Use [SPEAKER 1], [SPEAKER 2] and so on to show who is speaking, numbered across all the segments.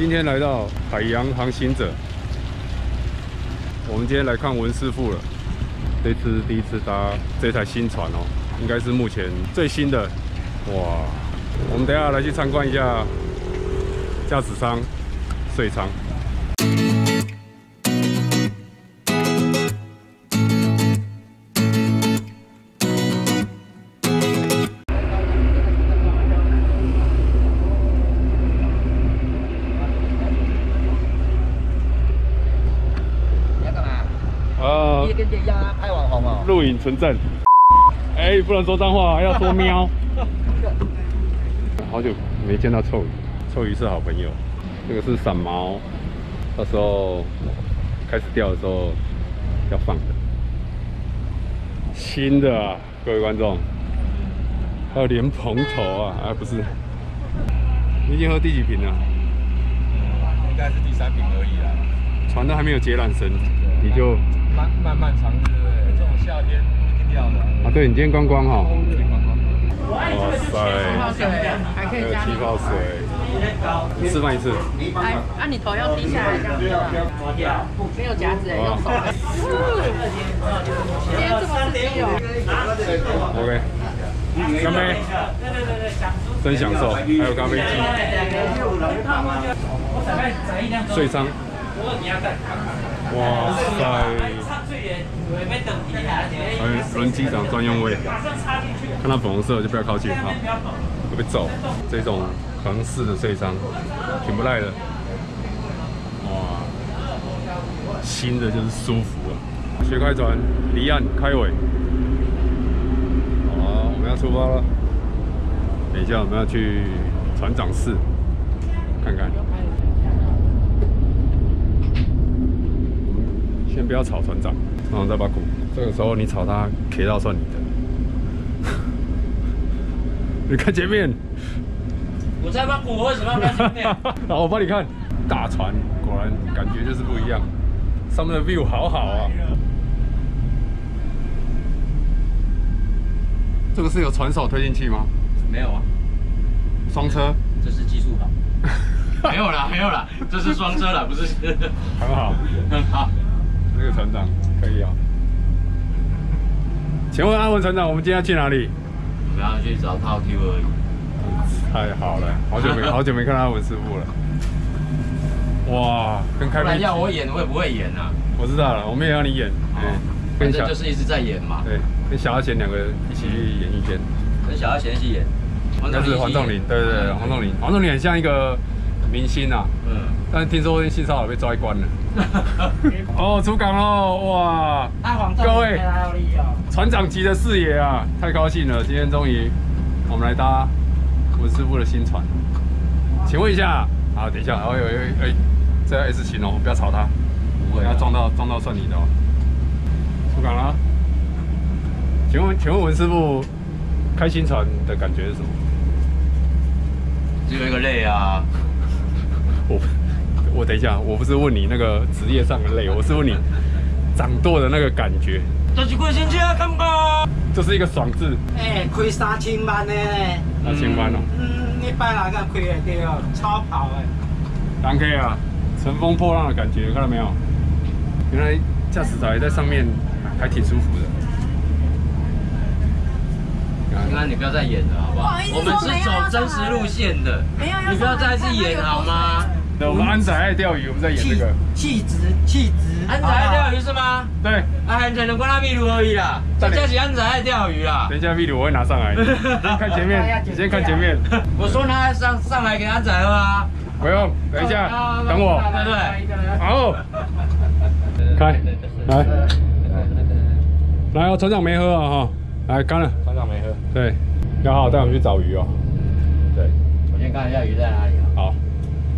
[SPEAKER 1] 今天来到海洋航行者，我们今天来看文师傅了。这次第一次搭这台新船哦，应该是目前最新的。哇，我们等下来去参观一下驾驶舱、水舱。录影存证。哎，不能说脏话，要说喵。好久没见到臭鱼，臭鱼是好朋友。这个是散毛，到时候开始钓的时候要放的。新的啊，各位观众。还有莲蓬头啊，啊不是。你已经喝第几瓶了？
[SPEAKER 2] 应该是第三瓶而已啦。
[SPEAKER 1] 船都还没有结缆绳，你就
[SPEAKER 2] 漫漫漫长日。夏天一定要的
[SPEAKER 1] 啊！对你今天观光哈，
[SPEAKER 3] 哇塞，还可以加
[SPEAKER 1] 气泡水，示范一次。
[SPEAKER 3] 哎，啊，你头要低下来，没有夹子哎，用手。今天这么刺激哦。
[SPEAKER 1] OK，干杯！真享受，还有咖啡机。睡舱。哇塞！哎，轮机长专用位，看到粉红色就不要靠近哈，会被揍。这种横式的睡舱，挺不赖的。哇，新的就是舒服啊！学开船离岸开尾，好，我们要出发了。等一下我们要去船长室看看。先不要吵船长。然后再把鼓，这个时候你炒它，K 到算你的。你看前面，
[SPEAKER 4] 我在把鼓为什么要看前面？
[SPEAKER 1] 好，我帮你看，大船果然感觉就是不一样，上面的 view 好好啊。这个是有船手推进器吗？
[SPEAKER 4] 没有啊，
[SPEAKER 1] 双车。
[SPEAKER 4] 这是技术好。没有啦，没有啦，这是双车啦，不是。
[SPEAKER 1] 很好，
[SPEAKER 4] 很好。
[SPEAKER 1] 这个船长。可以啊，请问阿文船长，我们今天要去哪里？
[SPEAKER 4] 我们要去找套 Q 而已。
[SPEAKER 1] 太好了，好久没 好久没看到阿文师傅了。哇，跟开。
[SPEAKER 4] 不然要我演，我也不会演啊。
[SPEAKER 1] 我知道了，我们也要你演。
[SPEAKER 4] 嗯，跟小就是一直在演嘛。
[SPEAKER 1] 对，跟小阿贤两个人一起去演一天。
[SPEAKER 4] 跟小阿贤一起演。
[SPEAKER 1] 那是黄仲林，对对对，黄仲林，黄仲林很像一个明星啊。嗯。但是听说性骚扰被抓关了。哦，出港喽！哇，各位，船长级的视野啊，太高兴了！今天终于，我们来搭文师傅的新船。请问一下，啊，等一下，哎哎哎，这 S 型哦，不要吵他，不会，要撞到撞到算你的哦。出港了，请问请问文师傅，开新船的感觉是什么？
[SPEAKER 4] 只有一个累啊。
[SPEAKER 1] 我。我等一下，我不是问你那个职业上的累，我是问你掌舵的那个感觉。
[SPEAKER 4] 这是
[SPEAKER 1] 一个爽字。
[SPEAKER 5] 哎，开三千万的嘞。
[SPEAKER 1] 三千万哦。
[SPEAKER 5] 嗯，一般来讲开得对哦，超跑的。
[SPEAKER 1] 三 K 啊，乘风破浪的感觉，看到没有？原来驾驶台在上面还挺舒服的。
[SPEAKER 4] 刚刚你不要再演了，好不好？我们是走真实路线的，你不要再次演好吗？
[SPEAKER 1] 我们安仔爱钓鱼，我们在演这个
[SPEAKER 5] 气质气质。
[SPEAKER 4] 安仔爱钓鱼是吗？
[SPEAKER 1] 对。
[SPEAKER 4] 啊，安仔能关他秘鲁而已啦。这就是安仔爱钓鱼啦。
[SPEAKER 1] 等一下秘鲁我会拿上来。看前面，你先看前面。
[SPEAKER 4] 我说他上上来给安仔喝啊。
[SPEAKER 1] 不用，等一下，等我。
[SPEAKER 4] 对对。
[SPEAKER 1] 好。开，来，来哦，船长没喝啊哈，来干了。
[SPEAKER 4] 船长没喝。
[SPEAKER 1] 对，要好好带我们去找鱼哦。
[SPEAKER 4] 对，我先看一下鱼在哪里啊。
[SPEAKER 1] 好。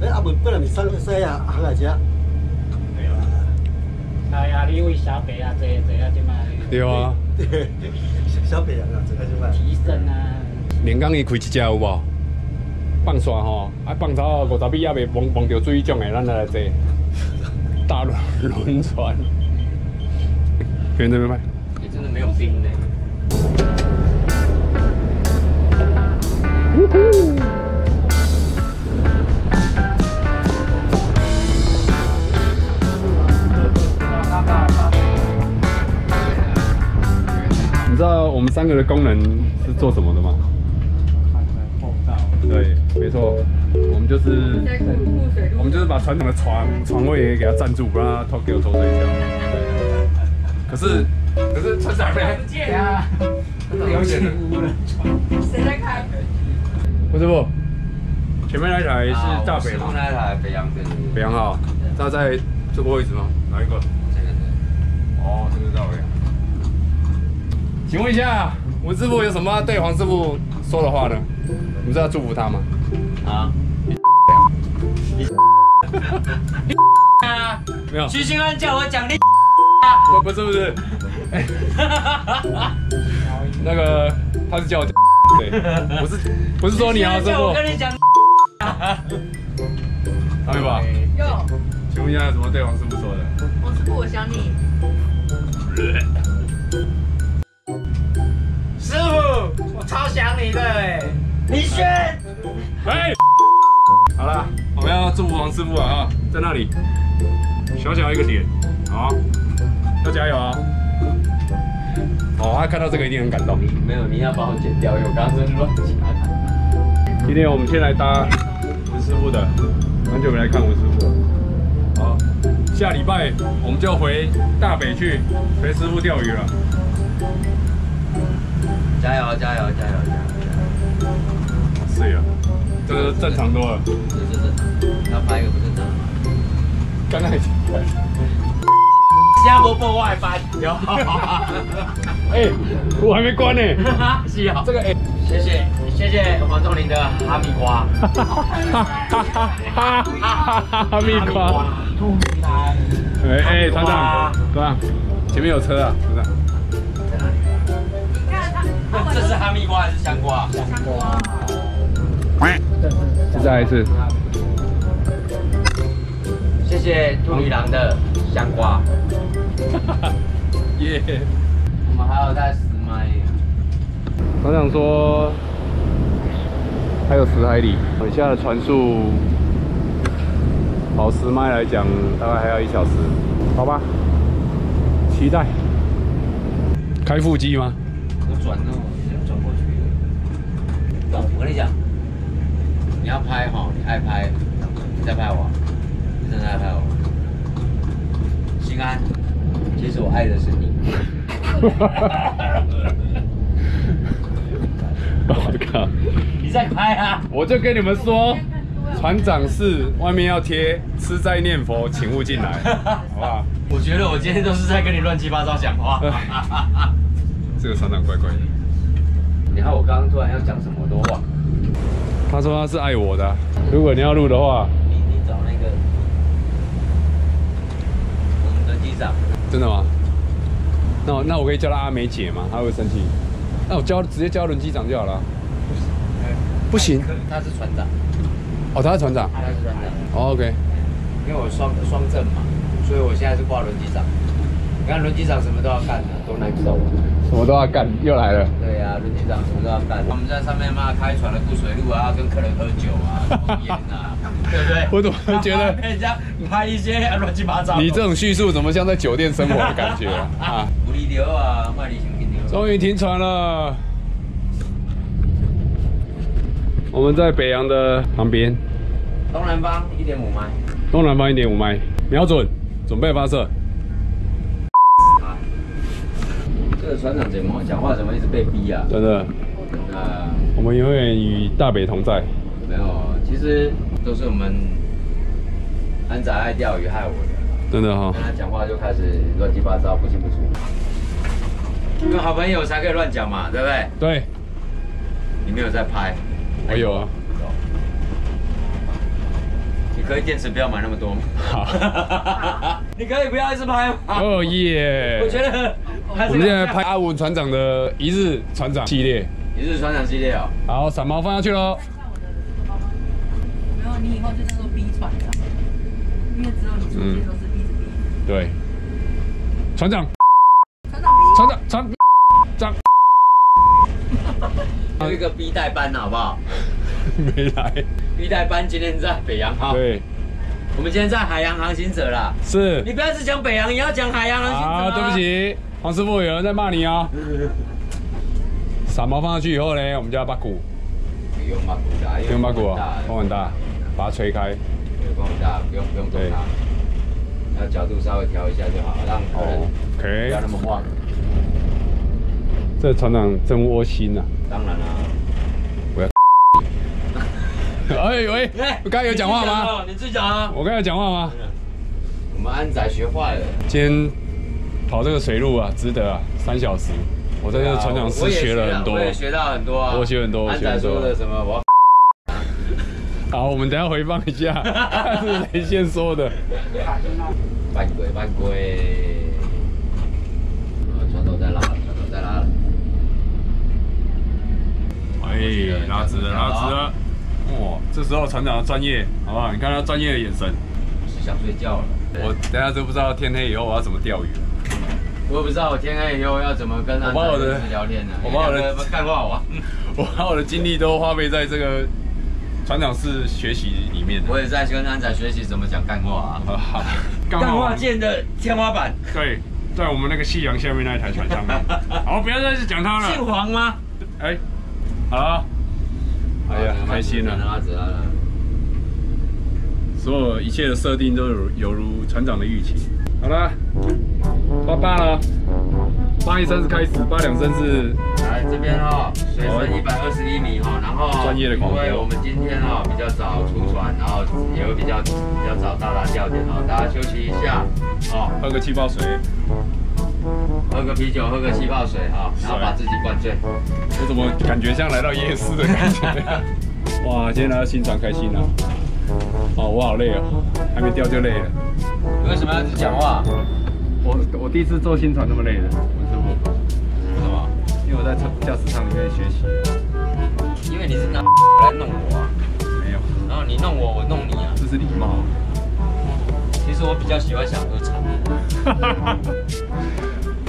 [SPEAKER 5] 哎，阿文本来是生生呀，行来吃。
[SPEAKER 4] 对啊。哎呀，你为小白啊，这这啊，就卖。
[SPEAKER 1] 对啊。
[SPEAKER 5] 小白啊，这个就卖。
[SPEAKER 4] 提升啊。
[SPEAKER 1] 连江伊开一只有无？放沙吼，啊放草五十米也未望望到水种的，咱来坐。大轮轮船。边这边卖。
[SPEAKER 4] 也真的没有冰呢。
[SPEAKER 1] 你知道我们三个的功能是做什么的吗？对，没错，我们就是我们就是把船长的床床位给他占住，不让他偷给我偷睡觉。可是可是船长还没不见啊，流血了，
[SPEAKER 3] 谁在看？
[SPEAKER 1] 吴师傅，前面那台是大北吗？
[SPEAKER 4] 啊、那台北洋的。
[SPEAKER 1] 北洋号，那在这个位置吗？哪一个？请问一下，吴师傅有什么对黄师傅说的话呢？你是要祝福他吗？
[SPEAKER 4] 啊？
[SPEAKER 1] 啊 没有。
[SPEAKER 4] 徐新安叫我奖励。
[SPEAKER 1] 不不是不是。哎 那个他是叫我对，不是不是说你啊，师傅。
[SPEAKER 4] 我跟你讲。
[SPEAKER 1] 对吧？
[SPEAKER 3] 有。
[SPEAKER 1] 请问一下，什么对黄师傅说的？
[SPEAKER 3] 黄师傅，我想你。
[SPEAKER 4] 师傅，我超想你的哎。李轩，
[SPEAKER 1] 哎，好了，我们要祝福王师傅啊！在那里，小小一个点，好，要加油啊！哦，他看到这个一定很感动。
[SPEAKER 4] 没有，你要把我剪掉，因为我刚刚是乱
[SPEAKER 1] 讲。今天我们先来搭文师傅的，很久没来看文师傅。好，下礼拜我们就回大北去陪师傅钓鱼了。
[SPEAKER 4] 加油，加油，加油，加油！
[SPEAKER 1] 是呀，这个正常多了。
[SPEAKER 4] 这是正常，要拍一个不正常的吗？
[SPEAKER 1] 刚刚已经拍。
[SPEAKER 4] 下播播外班有。
[SPEAKER 1] 哎，我还没关呢。
[SPEAKER 4] 是啊。
[SPEAKER 1] 这个哎，
[SPEAKER 4] 谢谢谢谢黄仲林的哈密瓜。哈哈哈
[SPEAKER 1] 哈哈哈！哈密瓜。哎哎，团长，团长，前面有车啊，团长。在哪
[SPEAKER 4] 里？这是哈密瓜还是香瓜？香瓜。
[SPEAKER 1] 再一次，
[SPEAKER 4] 谢谢兔女郎的香瓜。
[SPEAKER 1] 耶！
[SPEAKER 4] 我们还有在十迈。
[SPEAKER 1] 船长说还有十海里，以下的船速跑十迈来讲，大概还要一小时，好吧？期待。开腹肌吗？
[SPEAKER 4] 我转哦，转过去。我跟你讲。你要拍哈，你爱拍，你再拍我，你真的爱拍我。心安，其实我爱的是你。
[SPEAKER 1] 我靠！
[SPEAKER 4] 你在拍啊？
[SPEAKER 1] 我就跟你们说，船长室外面要贴“吃斋念佛，请勿进来”，好不好？
[SPEAKER 4] 我觉得我今天都是在跟你乱七八糟讲话。
[SPEAKER 1] 这个船长怪怪的。
[SPEAKER 4] 你看我刚刚突然要讲什么都忘了。
[SPEAKER 1] 他说他是爱我的，如果你要录的话，
[SPEAKER 4] 你你找那个我们的机长，
[SPEAKER 1] 真的吗？那那我可以叫他阿梅姐吗？他会生气？那我叫直接叫轮机长就好了。不行，
[SPEAKER 4] 他是船长。
[SPEAKER 1] 哦，他是船长。
[SPEAKER 4] 他是船长。
[SPEAKER 1] OK。
[SPEAKER 4] 因为我双双证嘛，所以我现在是挂轮机长。你看轮机长什么都要干的，多难受。
[SPEAKER 1] 什么都要干，又来了。
[SPEAKER 4] 对呀，轮机长什么都要干。我们在上面嘛，开船的过水路啊，跟客人喝酒啊，抽烟啊，对不对？
[SPEAKER 1] 我怎么觉得
[SPEAKER 4] 人家拍一些乱七八糟？
[SPEAKER 1] 你这种叙述怎么像在酒店生活的感觉啊？
[SPEAKER 4] 不离流啊，卖力行停流。
[SPEAKER 1] 终于停船了。我们在北洋的旁边。
[SPEAKER 4] 东南方一点五麦。
[SPEAKER 1] 东南方一点五麦，瞄准，准备发射。
[SPEAKER 4] 这个船长怎么讲话？怎么一直被逼啊？
[SPEAKER 1] 真的。啊，我们永远与大北同在。
[SPEAKER 4] 没有，其实都是我们安仔爱钓鱼害我的。
[SPEAKER 1] 真的哈。
[SPEAKER 4] 跟他讲话就开始乱七八糟，不清不楚。因为好朋友才可以乱讲嘛，对不对？
[SPEAKER 1] 对。
[SPEAKER 4] 你没有在拍？
[SPEAKER 1] 我有啊。
[SPEAKER 4] 你可以电池不要买那么多吗？好。你可以不要一直拍吗？
[SPEAKER 1] 哦耶！
[SPEAKER 4] 我觉得。
[SPEAKER 1] 我们现在拍阿文船长的一日船长系列，
[SPEAKER 4] 一日船长系列哦。
[SPEAKER 1] 好，伞包放下去喽。
[SPEAKER 3] 没有，你以后就叫做 B 船的，因为只有你出去都是 B 着 B。
[SPEAKER 1] 对。船长。
[SPEAKER 3] 船长 B。
[SPEAKER 1] 船长船长。
[SPEAKER 4] 有一个 B 代班好不好？
[SPEAKER 1] 没来。
[SPEAKER 4] B 代班今天在北洋哈。
[SPEAKER 1] 对。
[SPEAKER 4] 我们今天在海洋航行者啦。
[SPEAKER 1] 是。
[SPEAKER 4] 你不要只讲北洋，也要讲海洋航行者。啊，
[SPEAKER 1] 对不起。黄师傅，有人在骂你啊！散毛放上去以后呢，我们就要把鼓，
[SPEAKER 4] 不用把鼓大，
[SPEAKER 1] 不用把鼓
[SPEAKER 4] 大
[SPEAKER 1] 啊，风很大，把它吹开。
[SPEAKER 4] 风很大，不用不用动它，那角度稍微调一下就好，让客人
[SPEAKER 1] 哦
[SPEAKER 4] 不要那么晃。
[SPEAKER 1] 这船长真窝心呐、
[SPEAKER 4] 当然啦，
[SPEAKER 1] 哎喂，我刚才有讲话吗？
[SPEAKER 4] 你自己讲啊。
[SPEAKER 1] 我刚才有讲话吗？
[SPEAKER 4] 我们安仔学坏了。
[SPEAKER 1] 今天跑这个水路啊，值得啊，三小时。我在这个船长室学了很多
[SPEAKER 4] 我。也学到很多啊。
[SPEAKER 1] 我学很多我
[SPEAKER 4] 安
[SPEAKER 1] 学很多
[SPEAKER 4] 仔说的什么？我
[SPEAKER 1] 好，我们等下回放一下，看 是谁先说的。
[SPEAKER 4] 犯规犯规。啊，船头在拉，船头在拉了。
[SPEAKER 1] 哎，拉直了，拉直了。哇，这时候船长的专业，好不好？你看他专业的眼神。
[SPEAKER 4] 是想睡觉了。
[SPEAKER 1] 我等下都不知道天黑以后我要怎么钓鱼。
[SPEAKER 4] 我也不知道我天黑以后要怎么跟安
[SPEAKER 1] 我把我的
[SPEAKER 4] 仔聊天呢。
[SPEAKER 1] 我把我的
[SPEAKER 4] 干话王。
[SPEAKER 1] 我把我的精力都花费在这个船长室学习里面
[SPEAKER 4] 我也在跟安仔学习怎么讲干话啊。
[SPEAKER 1] 啊。好，干
[SPEAKER 4] 干话
[SPEAKER 1] 话
[SPEAKER 4] 界的天花板。
[SPEAKER 1] 对，在我们那个夕阳下面那一台船上面。好，不要再去讲他了
[SPEAKER 4] 姓
[SPEAKER 1] 了。
[SPEAKER 4] 黄吗？
[SPEAKER 1] 哎，好了。哎呀，开心了。
[SPEAKER 4] 拉直了。
[SPEAKER 1] 所有一切的设定都有有如船长的预期。好了，八八了，八一三是开始，八两三是
[SPEAKER 4] 来这边哈、水深一百二十一米哈、然后
[SPEAKER 1] 专业的
[SPEAKER 4] 因为我们今天哈、比较早出船，然后也会比较比较早到达钓点哦，大家休息一下哦，
[SPEAKER 1] 喝个气泡水。
[SPEAKER 4] 喝个啤酒，喝个气泡水哈、然后把自己灌醉。
[SPEAKER 1] 我怎么感觉像来到夜市的感觉？哇，今天来到新船开心啊！哦，我好累哦，还没钓就累了。
[SPEAKER 4] 你为什么要一直讲话？
[SPEAKER 1] 我我第一次坐新船那么累的，我师傅。
[SPEAKER 4] 为什么？
[SPEAKER 1] 因为我在车驾驶舱里面学习。
[SPEAKER 4] 因为你是拿来弄我啊，
[SPEAKER 1] 没有，
[SPEAKER 4] 然后你弄我，我弄你啊。
[SPEAKER 1] 这是礼貌。
[SPEAKER 4] 其实我比较喜欢想喝茶。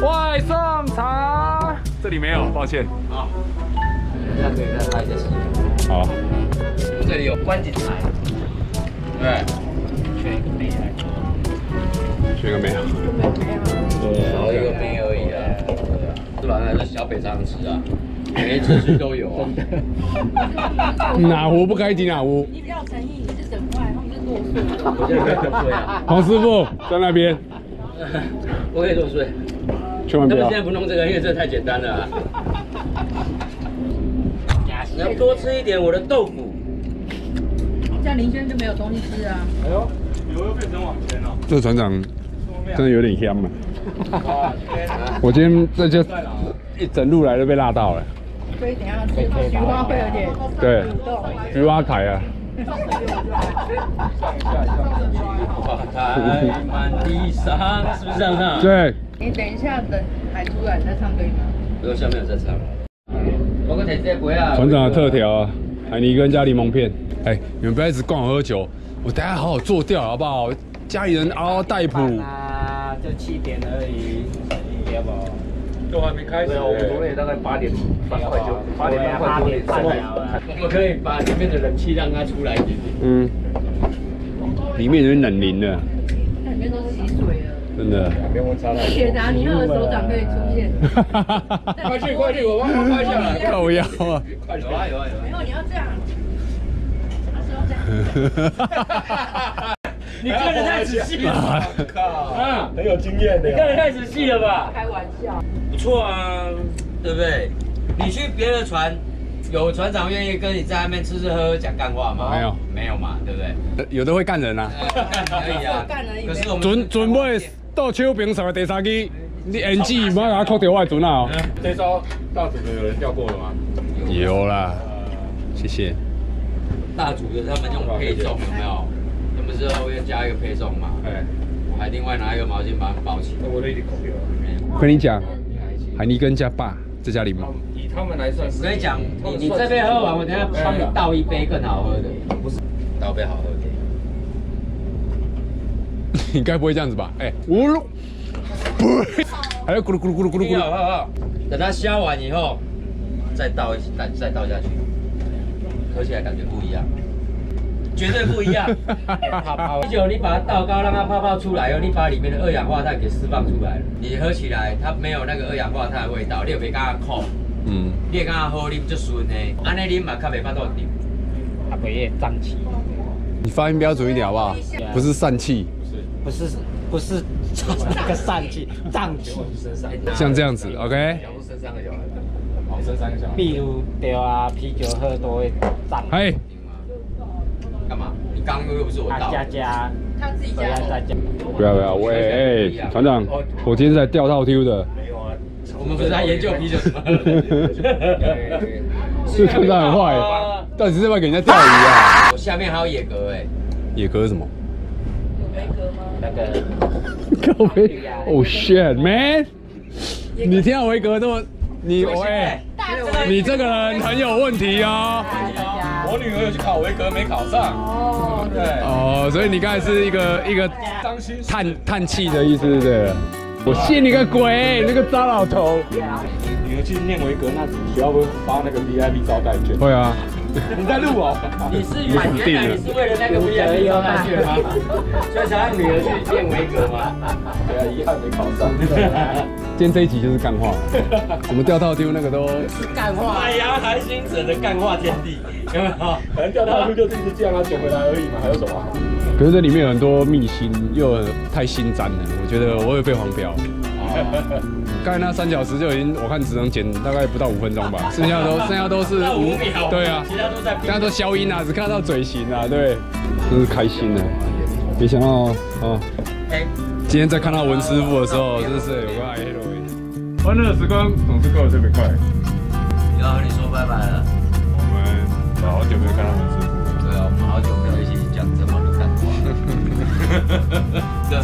[SPEAKER 1] 外送茶，这里没有，抱歉。
[SPEAKER 4] 好，等一下可以再拍一下戏。
[SPEAKER 1] 好，
[SPEAKER 4] 这里有观景台，对，缺一个妹来。
[SPEAKER 1] 学个没有？
[SPEAKER 4] 少一个妹而已啊。吃完还是小北常吃啊，每一次去都有啊。
[SPEAKER 1] 哪壶不开提哪壶。
[SPEAKER 3] 你比较诚意，你是整块，他们是剁碎。
[SPEAKER 4] 我现在可以多睡啊，
[SPEAKER 1] 黄师傅在那边，
[SPEAKER 4] 我可以落睡。
[SPEAKER 1] 千万不要
[SPEAKER 4] 他们现。在不弄这个，因为这太简单了啊。你要多吃一点我的豆腐。
[SPEAKER 3] 这样林轩就没有东西吃啊。
[SPEAKER 2] 哎呦，油又变成往前了。
[SPEAKER 1] 这个船长真的有点香了。我今天这就一整路来都被辣到了。
[SPEAKER 3] 所以等一下吃菊花会有点
[SPEAKER 1] 对。菊花凯啊，
[SPEAKER 4] 台满地伤，是不是这样唱？。
[SPEAKER 1] 对，
[SPEAKER 3] 你等一下等海出来再唱可以吗？
[SPEAKER 4] 如果下面有在唱。我个铁这杯啊。
[SPEAKER 1] 船长的特调啊，海尼跟加柠檬片。哎，你们不要一直灌我喝酒，我等下好好做掉好不好？家里人嗷嗷待哺。
[SPEAKER 5] 啊，就七点而已，对不？
[SPEAKER 2] 都还没开始。
[SPEAKER 5] 对啊，我们昨天大概八点半快就八点半快九点半了。
[SPEAKER 4] 我们可以把里面的冷气让它出来一点点。
[SPEAKER 1] 嗯，里面有点冷凝的，
[SPEAKER 3] 那里面都起水了。
[SPEAKER 1] 真的。
[SPEAKER 5] 别温差太
[SPEAKER 3] 铁达尼号的手掌可以出现。
[SPEAKER 2] 快去快去，我帮他拍下来。
[SPEAKER 1] 靠腰啊！
[SPEAKER 4] 有啊有啊有啊。
[SPEAKER 3] 没有，你要这样。那时候这样。
[SPEAKER 4] 你看的太仔细了，
[SPEAKER 2] 靠，
[SPEAKER 4] 啊，
[SPEAKER 5] 很有经验的
[SPEAKER 4] 你看的太仔细了吧？
[SPEAKER 3] 开玩笑。
[SPEAKER 4] 不错啊，对不对？你去别的船，有船长愿意跟你在那边吃吃喝喝讲干话吗？
[SPEAKER 1] 没有，
[SPEAKER 4] 没有嘛，对不对？
[SPEAKER 1] 有的会干人啊。
[SPEAKER 4] 干而已啊，
[SPEAKER 3] 干而已
[SPEAKER 4] 可是我们
[SPEAKER 1] 准准备到秋平上的第三机，你演技不要给他扣掉我的准啊
[SPEAKER 2] 招大组的有人钓过了吗？
[SPEAKER 1] 有啦，谢谢。
[SPEAKER 4] 大组的他们用配重有没有？他们是后面加一个配重嘛，
[SPEAKER 2] 哎，
[SPEAKER 4] 我还另外拿一个毛巾把它包起
[SPEAKER 2] 我的一点口掉
[SPEAKER 1] 跟你讲，海尼根加爸在家里吗？
[SPEAKER 2] 以他们来算是，
[SPEAKER 4] 我跟你讲，你你这杯喝完，我等下帮你倒一杯更好喝的，不是倒杯好喝的。
[SPEAKER 1] 你该不会这样子吧？哎，呜噜，不，还有咕噜咕噜咕噜咕噜咕噜。
[SPEAKER 4] 好好好，等它消完以后，再倒一再再倒下去，喝起来感觉不一样，绝对不一样。啤酒你把它倒高，让它泡泡出来以后，你把里面的二氧化碳给释放出来了，你喝起来它没有那个二氧化碳的味道，你也别跟它扣，嗯，你会感觉好。啉，足顺的，安尼啉嘛较袂巴肚甜。
[SPEAKER 5] 它不会胀气。
[SPEAKER 1] 你发音标准一点好。不好？不是疝气，
[SPEAKER 5] 不是不是那个疝气，胀气。
[SPEAKER 1] 像这样子，OK。
[SPEAKER 5] 比如对啊，啤酒喝多会胀。
[SPEAKER 1] 嘿？
[SPEAKER 4] 你刚刚又不是我倒。
[SPEAKER 5] 加加，
[SPEAKER 3] 他自己加
[SPEAKER 5] 加。
[SPEAKER 1] 不要不要，喂，哎，船长，我今天在钓套 Q 的。
[SPEAKER 4] 没有啊我们不是在研究啤酒什么？
[SPEAKER 1] 是船长很坏，到底是在给人家钓鱼啊？
[SPEAKER 4] 我下面还有野格哎，
[SPEAKER 1] 野格是什么？
[SPEAKER 3] 维格吗？
[SPEAKER 5] 那个。
[SPEAKER 1] 靠背，Oh shit man！你听到维格这么，你喂，你这个人很有问题哦。
[SPEAKER 2] 我女儿有去考维格，没考上。哦，对。
[SPEAKER 1] 哦，所以你刚才是一个一个叹叹气的意思，对不对？我信你个鬼！那个糟老头。
[SPEAKER 2] 女儿去念维格，那学校会发那个 VIP 招待券。
[SPEAKER 1] 会啊。
[SPEAKER 2] 你在录哦？
[SPEAKER 4] 你是原来你是为了那个 VIP 招待券吗？所以才让女儿去念维格吗？
[SPEAKER 2] 对啊，遗憾没考上。
[SPEAKER 1] 今天这一集就是干话，怎么钓到丢那个都
[SPEAKER 4] 是干话。海洋海星者的干话天地，有没有？
[SPEAKER 2] 可能钓到丢就一直这样啊，捡回来而已嘛，还有什么？
[SPEAKER 1] 可是这里面有很多秘辛，又太心脏了，我觉得我会被黄标。刚才那三小时就已经，我看只能剪大概不到五分钟吧，剩下都 剩下都是
[SPEAKER 4] 五秒，
[SPEAKER 1] 对啊，
[SPEAKER 4] 其他都在，
[SPEAKER 1] 大家都消音啊，只看到嘴型啊，对，真是开心啊！没想到哦，哎，今天在看到文师傅的时候，真是有个欢乐时光总是过得特别快，
[SPEAKER 4] 要和你说拜拜了。
[SPEAKER 1] 我们好久没有看到文师傅，
[SPEAKER 4] 对啊，我们好久没有一起讲这么多干话。
[SPEAKER 1] 对，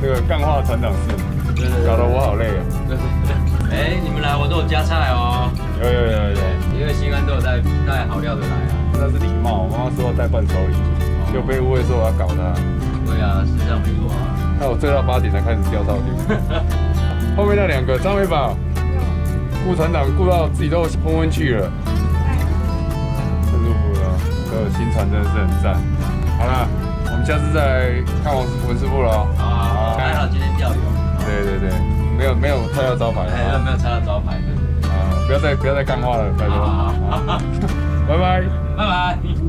[SPEAKER 1] 这个干话船长是。搞得我好累啊！
[SPEAKER 4] 哎，你们来我都有加菜哦。
[SPEAKER 1] 有有有有，
[SPEAKER 4] 因为新安都有带带好料的来啊。
[SPEAKER 1] 那是礼貌，我妈妈说带伴手礼，就被误会说我要搞他。
[SPEAKER 4] 对啊，是这样没错啊。
[SPEAKER 1] 那我睡到八点才开始钓到钓。后面那两个张伟宝、顾船长顾到自己都昏昏去了。太舒服了，这个新船真的是很赞。好了，我们下次再来看王师傅、文师傅了。
[SPEAKER 4] 好，还好今天钓鱼。
[SPEAKER 1] 对对对，没有没有拆到招牌，
[SPEAKER 4] 哎，没有拆到招牌，
[SPEAKER 1] 啊，不要再不要再干话了，拜托，拜拜，
[SPEAKER 4] 拜拜。